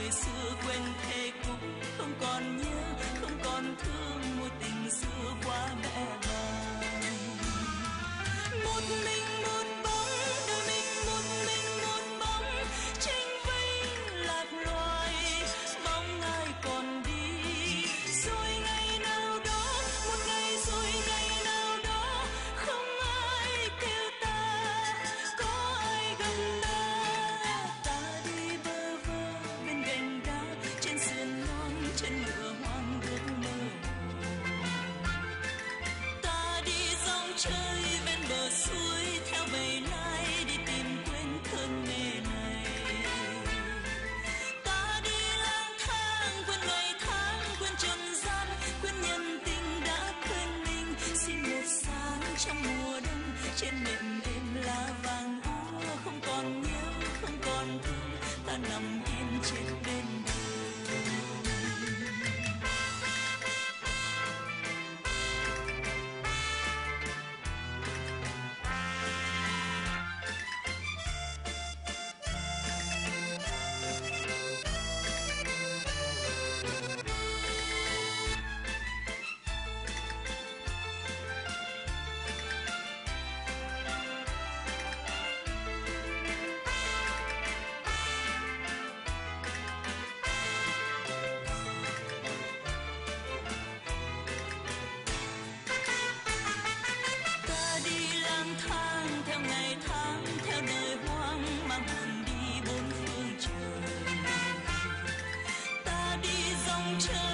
người xưa quên thê cũng không còn nhớ, không còn thương mối tình xưa quá bẽ bàng. Một mình chơi bên bờ suối, theo bầy nai đi tìm quên thương nghề này. Ta đi lang thang, quên ngày tháng, quên trần gian, quên nhân tình đã quên mình. Xin một sáng trong mùa đông, trên nệm đêm lá vàng úa không còn nhớ, không còn thương. Ta nằm im trên bên bờ time.